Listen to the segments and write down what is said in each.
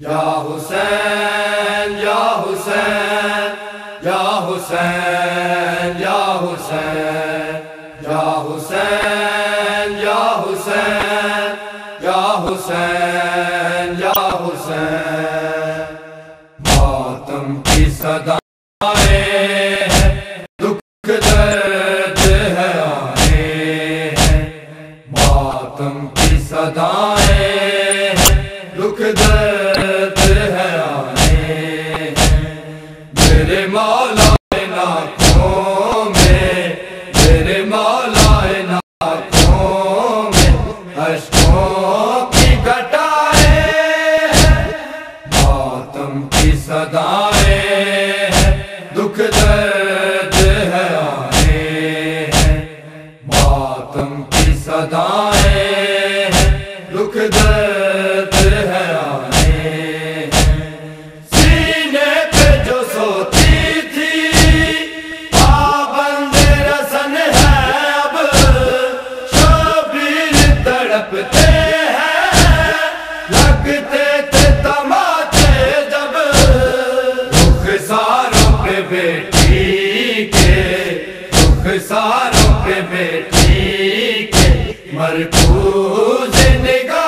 یا حسین یا حسین یا حسین یا حسین یا حسین یا حسین یا حسین یا حسین۔ ماتم کی صدا ہے ماتم کی صدائیں دکھ درد ہے آئے میرے مولا ناکھوں میں، میرے مولا ناکھوں میں اشکوں کی گٹائیں ہیں، ماتم کی صدائیں دکھ درد ہے آئے ہیں۔ ماتم کی صدائیں تڑپتے ہیں، لگتے تھے تماچے جب دکھ ساروں پہ بیٹی کے دکھ ساروں پہ بیٹی کے، مرکوز نگاہ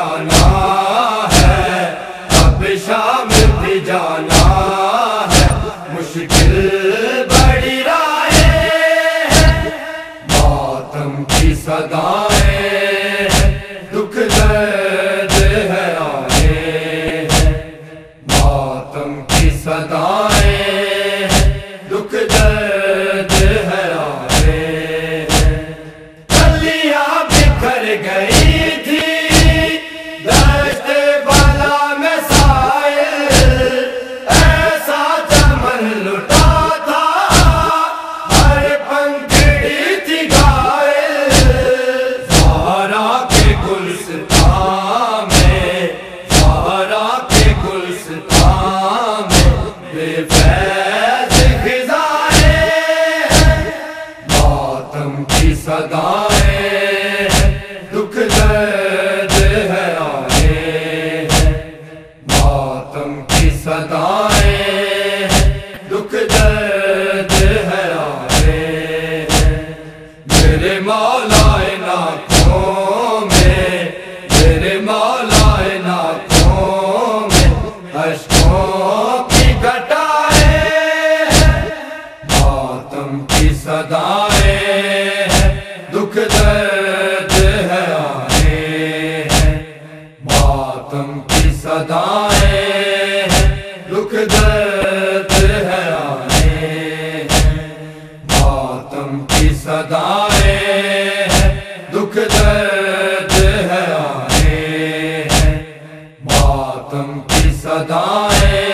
جانا ہے۔ اب شام بھی جانا ہے۔ مشکل بڑی رائے ماتم کی صدائیں دکھ درد ہے آئے ماتم کی صدائیں دکھ درد ہے آئے کلیاں بکھر گئی ماتم دکھ درد ہے آئے میرے مولا ناکھوں میں، میرے مولا ناکھوں میں اشکوں کی گٹائیں ماتم کی صدائیں دکھ درد ہے آئے ماتم کی صدائیں ماتم کی صدائیں